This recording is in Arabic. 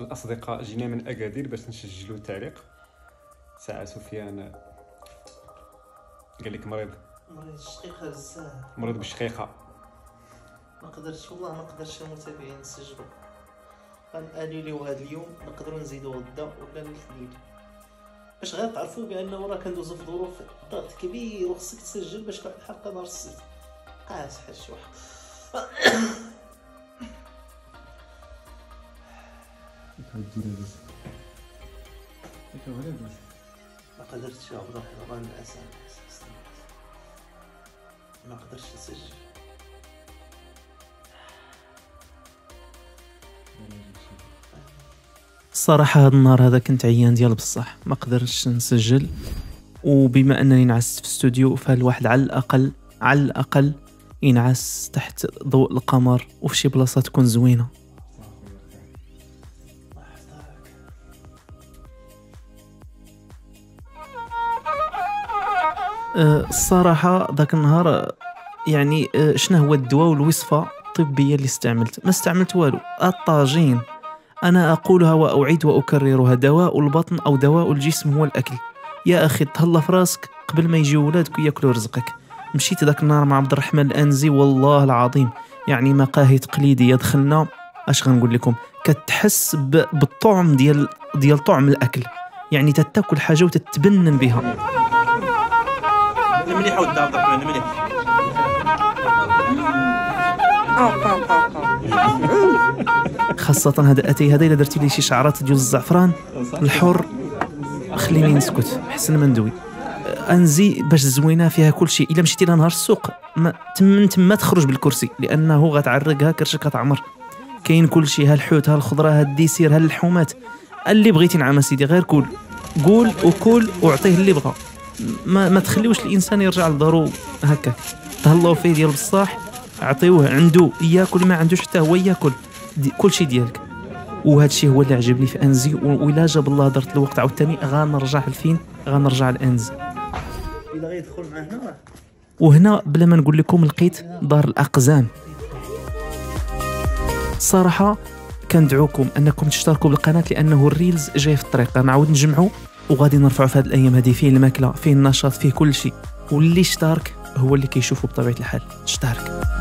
الأصدقاء جينا من أكادير باش نسجلوا التعليق ساعة سفيان قال لك مريض. مريض الشقيقة بزاف. مريض بالشقيقة. ما قدرتش والله ما قدرتش المتابعين نسجلوا. لي هذا اليوم نقدروا نزيدوا غدا ولا الليل. باش غير تعرفوا بانه راه كندوزو في ظروف ضغط كبير وخصك تسجل باش واحد الحلقة نهار السبت. قاس حاج واحد. ما قدرتش الرحمن نعس نعس ما قدرتش نسجل الصراحة هذا النهار هذا كنت عيان ديال بصح. ما قدرتش نسجل. وبما أنني نعست في استوديو فالواحد على الاقل على الأقل ينعس تحت ضوء القمر وفي شي بلاصة تكون زوينة. أه، الصراحة ذاك النهار أه، يعني أه، شنو هو الدواء والوصفة الطبية اللي استعملت؟ ما استعملت والو. الطاجين. أنا أقولها وأعيد وأكررها. دواء البطن أو دواء الجسم هو الأكل. يا أخي تهلا في راسك. قبل ما يجيو ولادك وياكلوا رزقك. مشيت ذاك النهار مع عبد الرحمن الأنزي. والله العظيم. يعني مقاهي تقليدية دخلنا. اش غنقول لكم؟ كتحس بالطعم ديال ديال طعم الأكل. يعني تتاكل حاجة وتتبنن بها. مليح ود الرحمن مليح. خاصة هذا أتي هذا إلا درتي لي شي شعرات ديال الزعفران. الحر خليني نسكت حسن ما ندوي أنزي باش زوينة فيها كل شيء إلا مشيتي لها نهار السوق ما تم تما تخرج بالكرسي لأنه غتعرقها كرشك غتعمر. كاين كل شيء ها الحوت ها الخضرة ها الديسير ها اللحومات. اللي بغيتي نعم سيدي غير كول. قول وكل وأعطيه اللي بغى. ما, ما تخليوش الإنسان يرجع لدارو هكاك تهلاو فيه ديال بصاح اعطيوه عنده ياكل ما عندوش حتى هو ياكل دي كل شيء ديالك. وهذا الشيء هو اللي عجبني في أنزي و- وإلا جاب الله درت الوقت عاوتاني غنرجع لفين؟ غنرجع لأنزي. إلا غيدخل راه وهنا بلا ما نقول لكم لقيت دار الأقزام. صراحة كندعوكم أنكم تشتركوا بالقناة لأنه الريلز جاي في الطريق. غنعاود نجمعوا وغادي نرفعوا في هذه الأيام هذه فيه الماكلة فيه النشاط فيه كل شيء واللي اشترك هو اللي كيشوفه بطبيعة الحال. اشترك.